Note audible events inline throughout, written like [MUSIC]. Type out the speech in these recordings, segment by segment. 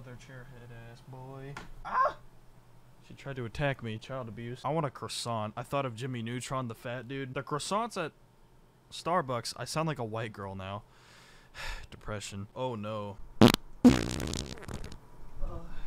leather chair head ass boy. Ah! She tried to attack me, child abuse. I want a croissant. I thought of Jimmy Neutron, the fat dude. The croissants at Starbucks. I sound like a white girl now. [SIGHS] Depression. Oh no. [SIGHS]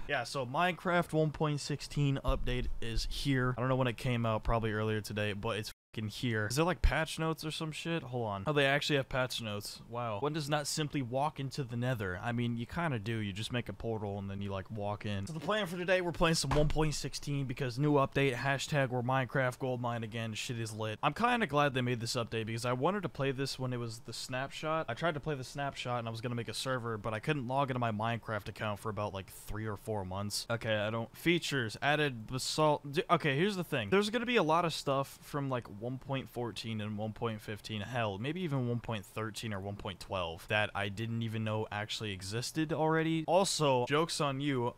Yeah, so Minecraft 1.16 update is here. I don't know when it came out, probably earlier today, but it's fucking here. Is there like patch notes or some shit? Hold on. Oh, they actually have patch notes. Wow. One does not simply walk into the nether. I mean, you kind of do. You just make a portal and then you like walk in. So the plan for today, we're playing some 1.16 because new update, hashtag we're Minecraft gold mine again. Shit is lit. I'm kind of glad they made this update because I wanted to play this when it was the snapshot. I tried to play the snapshot and I was going to make a server, but I couldn't log into my Minecraft account for about like three or four months. Okay, I don't... Features, added basalt... Okay, here's the thing. There's going to be a lot of stuff from like 1.14 and 1.15, hell, maybe even 1.13 or 1.12 that I didn't even know actually existed already. Also, joke's on you,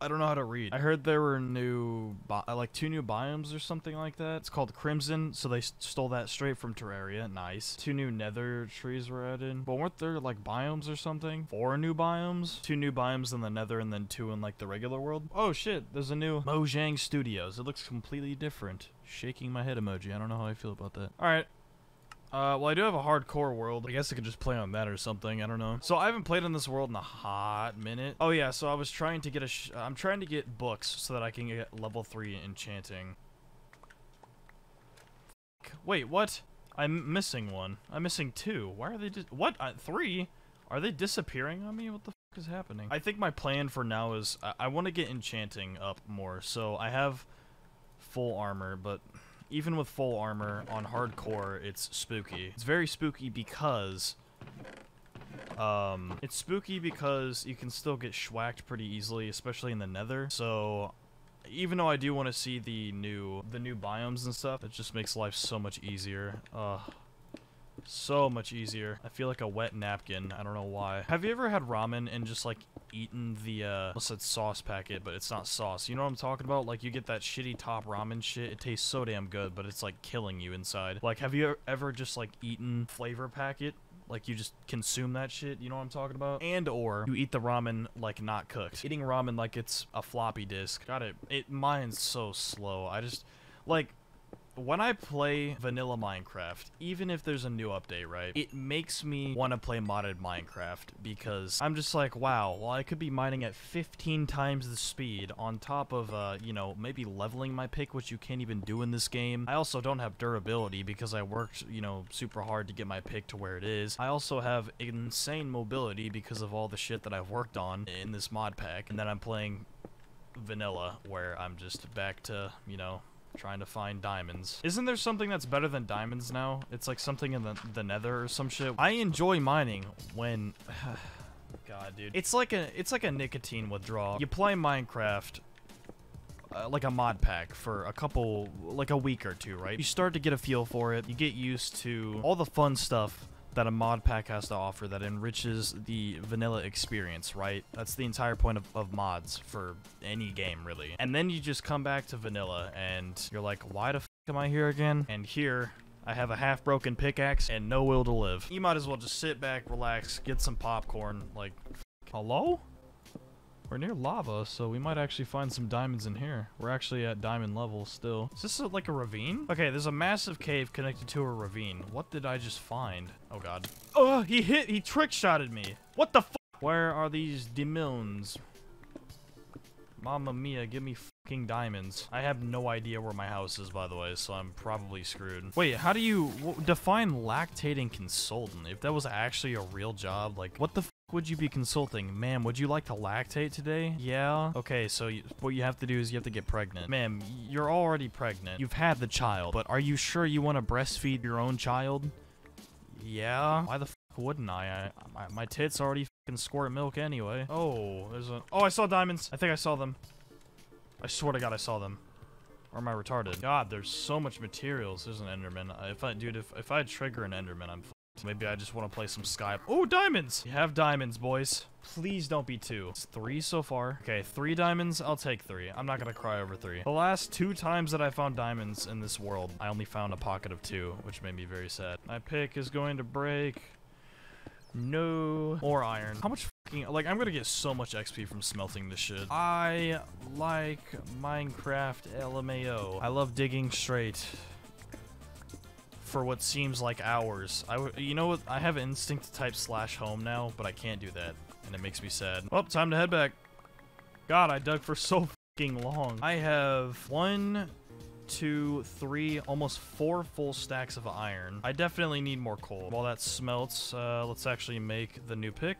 I don't know how to read. I heard there were new, like two new biomes or something like that. It's called Crimson, so they stole that straight from Terraria. Nice. Two new Nether trees were added. But weren't there like biomes or something? Four new biomes? Two new biomes in the Nether and then two in like the regular world. Oh shit, there's a new Mojang Studios. It looks completely different. Shaking my head emoji. I don't know how I feel about that. All right. Uh, well, I do have a hardcore world. I guess I could just play on that or something. I don't know. So I haven't played in this world in a hot minute. Oh yeah, so I was trying to get a. I'm trying to get books so that I can get level three enchanting. Wait, what? I'm missing one. I'm missing two. Why are they just what? Uh, three? Are they disappearing on me? What the f is happening? I think my plan for now is I, I want to get enchanting up more. So I have full armor, but even with full armor on hardcore, it's spooky. It's very spooky because um it's spooky because you can still get schwacked pretty easily, especially in the nether. So even though I do want to see the new the new biomes and stuff, it just makes life so much easier. Ugh. So much easier. I feel like a wet napkin. I don't know why. Have you ever had ramen and just like eaten the uh what's that sauce packet, but it's not sauce. You know what I'm talking about? Like you get that shitty top ramen shit. It tastes so damn good, but it's like killing you inside. Like have you ever just like eaten flavor packet? Like you just consume that shit, you know what I'm talking about? And or you eat the ramen like not cooked. Eating ramen like it's a floppy disk. Got it. It mine's so slow. I just like when I play vanilla Minecraft, even if there's a new update, right, it makes me want to play modded Minecraft because I'm just like, wow, well, I could be mining at 15 times the speed on top of, uh, you know, maybe leveling my pick, which you can't even do in this game. I also don't have durability because I worked, you know, super hard to get my pick to where it is. I also have insane mobility because of all the shit that I've worked on in this mod pack, and then I'm playing vanilla where I'm just back to, you know, trying to find diamonds. Isn't there something that's better than diamonds now? It's like something in the, the nether or some shit. I enjoy mining when... [SIGHS] God, dude. It's like a it's like a nicotine withdrawal. You play Minecraft uh, like a mod pack for a couple, like a week or two, right? You start to get a feel for it. You get used to all the fun stuff that a mod pack has to offer that enriches the vanilla experience, right? That's the entire point of, of mods for any game, really. And then you just come back to vanilla and you're like, why the f am I here again? And here, I have a half-broken pickaxe and no will to live. You might as well just sit back, relax, get some popcorn, like, hello? We're near lava, so we might actually find some diamonds in here. We're actually at diamond level still. Is this a, like a ravine? Okay, there's a massive cave connected to a ravine. What did I just find? Oh god. Oh, he hit, he trick shotted me. What the f- Where are these demons? Mamma mia, give me fucking diamonds. I have no idea where my house is, by the way, so I'm probably screwed. Wait, how do you define lactating consultant? If that was actually a real job, like, what the would you be consulting? Ma'am, would you like to lactate today? Yeah? Okay, so you, what you have to do is you have to get pregnant. Ma'am, you're already pregnant. You've had the child, but are you sure you want to breastfeed your own child? Yeah? Why the f wouldn't I? I my, my tits already fucking squirt milk anyway. Oh, there's a- Oh, I saw diamonds! I think I saw them. I swear to god I saw them. Or am I retarded? God, there's so much materials. There's an Enderman. If I, dude, if, if I trigger an Enderman, I'm. Maybe I just want to play some Sky. Oh, diamonds! You have diamonds, boys. Please don't be two. It's three so far. Okay, three diamonds. I'll take three. I'm not gonna cry over three. The last two times that I found diamonds in this world, I only found a pocket of two, which made me very sad. My pick is going to break. No. More iron. How much like, I'm gonna get so much XP from smelting this shit. I like Minecraft LMAO. I love digging straight for what seems like hours. I you know what? I have an instinct to type slash home now, but I can't do that, and it makes me sad. Well, time to head back. God, I dug for so long. I have one, two, three, almost four full stacks of iron. I definitely need more coal. While that smelts, uh, let's actually make the new pick.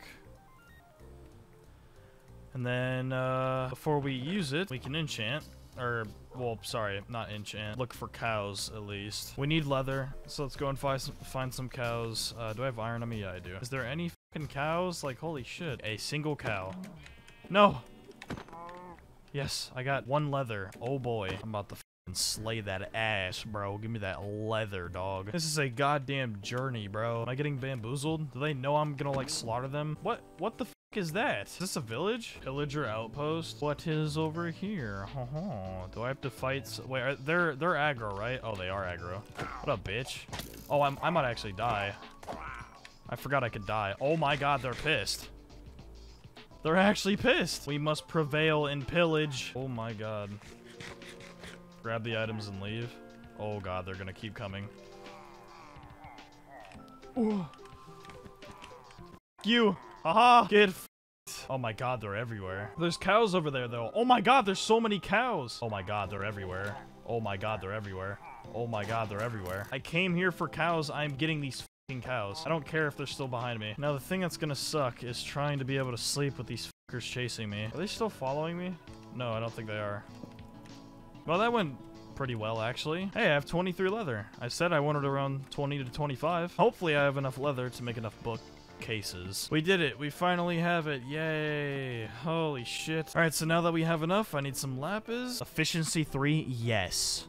And then, uh, before we use it, we can enchant. Or, well, sorry, not enchant. Look for cows, at least. We need leather, so let's go and find some, find some cows. Uh, do I have iron on me? Yeah, I do. Is there any fucking cows? Like, holy shit. A single cow. No! Yes, I got one leather. Oh boy. I'm about to slay that ass, bro. Give me that leather, dog. This is a goddamn journey, bro. Am I getting bamboozled? Do they know I'm gonna, like, slaughter them? What? What the is that? Is this a village? Pillager outpost? What is over here? Do I have to fight? Wait, are, they're they're aggro, right? Oh, they are aggro. What a bitch? Oh, I'm, I might actually die. I forgot I could die. Oh my god, they're pissed. They're actually pissed. We must prevail in pillage. Oh my god. Grab the items and leave. Oh god, they're gonna keep coming. Ooh. You. Haha. Get f***ed. Oh my god, they're everywhere. There's cows over there, though. Oh my god, there's so many cows. Oh my god, they're everywhere. Oh my god, they're everywhere. Oh my god, they're everywhere. I came here for cows. I'm getting these f***ing cows. I don't care if they're still behind me. Now, the thing that's gonna suck is trying to be able to sleep with these fuckers chasing me. Are they still following me? No, I don't think they are. Well, that went pretty well, actually. Hey, I have 23 leather. I said I wanted around 20 to 25. Hopefully, I have enough leather to make enough book cases. We did it. We finally have it. Yay. Holy shit. All right, so now that we have enough, I need some lapis. Efficiency 3, yes.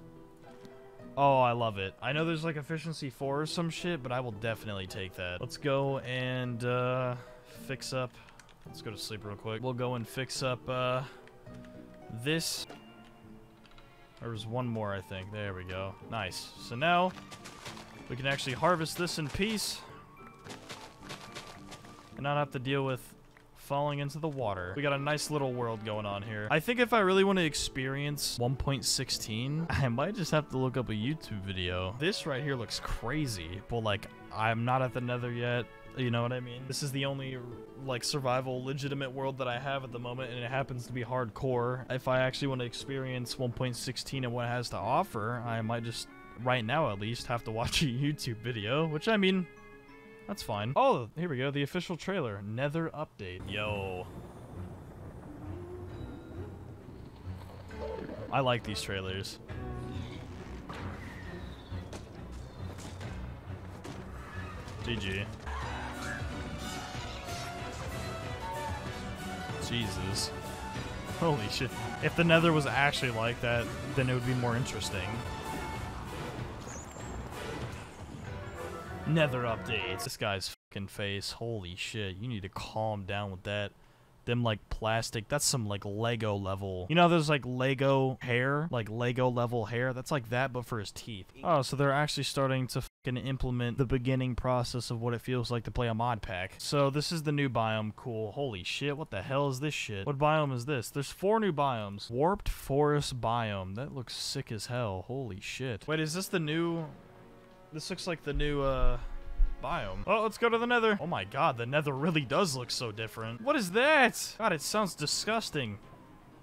Oh, I love it. I know there's like efficiency 4 or some shit, but I will definitely take that. Let's go and uh, fix up. Let's go to sleep real quick. We'll go and fix up uh, this. There was one more, I think. There we go. Nice. So now we can actually harvest this in peace and not have to deal with falling into the water. We got a nice little world going on here. I think if I really want to experience 1.16, [LAUGHS] I might just have to look up a YouTube video. This right here looks crazy, but like I'm not at the nether yet. You know what I mean? This is the only like survival legitimate world that I have at the moment and it happens to be hardcore. If I actually want to experience 1.16 and what it has to offer, I might just right now at least have to watch a [LAUGHS] YouTube video, which I mean, that's fine. Oh, here we go. The official trailer. Nether update. Yo. I like these trailers. GG. Jesus. Holy shit. If the nether was actually like that, then it would be more interesting. Nether updates. This guy's fucking face. Holy shit. You need to calm down with that. Them like plastic. That's some like Lego level. You know, there's like Lego hair, like Lego level hair. That's like that, but for his teeth. Oh, so they're actually starting to fucking implement the beginning process of what it feels like to play a mod pack. So this is the new biome. Cool. Holy shit. What the hell is this shit? What biome is this? There's four new biomes. Warped forest biome. That looks sick as hell. Holy shit. Wait, is this the new this looks like the new, uh, biome. Oh, let's go to the nether. Oh my god, the nether really does look so different. What is that? God, it sounds disgusting.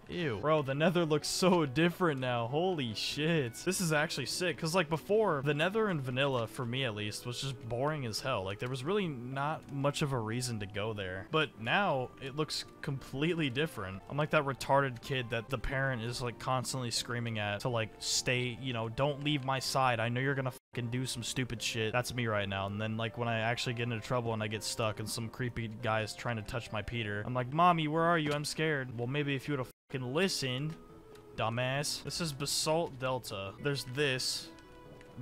Ew. Bro, the nether looks so [LAUGHS] different now. Holy shit. This is actually sick. Because, like, before, the nether and vanilla, for me at least, was just boring as hell. Like, there was really not much of a reason to go there. But now, it looks completely different. I'm like that retarded kid that the parent is, like, constantly screaming at to, like, stay, you know, don't leave my side. I know you're gonna fucking do some stupid shit. That's me right now. And then, like, when I actually get into trouble and I get stuck and some creepy guy is trying to touch my Peter, I'm like, Mommy, where are you? I'm scared. Well, maybe if you would have fucking listened, dumbass. This is Basalt Delta. There's this.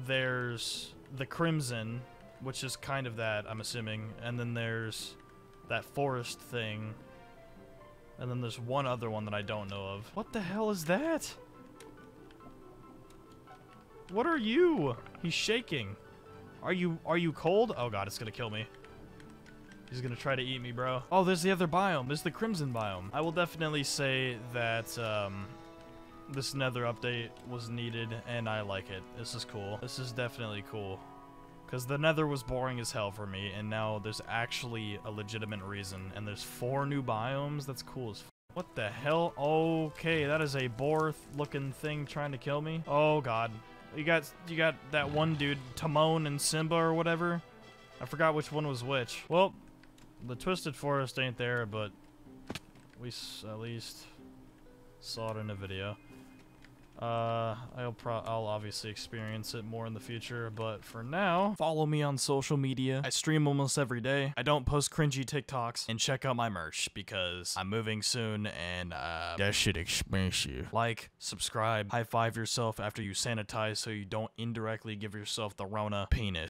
There's the Crimson, which is kind of that, I'm assuming. And then there's that forest thing. And then there's one other one that I don't know of. What the hell is that? What are you? He's shaking. Are you are you cold? Oh god, it's gonna kill me. He's gonna try to eat me, bro. Oh, there's the other biome. There's the Crimson biome. I will definitely say that, um, this nether update was needed, and I like it. This is cool. This is definitely cool. Because the nether was boring as hell for me, and now there's actually a legitimate reason. And there's four new biomes? That's cool as What the hell? Okay, that is a boar-looking thing trying to kill me. Oh, God. You got you got that one dude, Timon and Simba or whatever. I forgot which one was which. Well, the Twisted Forest ain't there, but we at least saw it in a video. Uh, I'll pro I'll obviously experience it more in the future, but for now, follow me on social media. I stream almost every day. I don't post cringy TikToks, and check out my merch because I'm moving soon, and uh, that should shit expensive. Like, subscribe, high five yourself after you sanitize so you don't indirectly give yourself the Rona penis.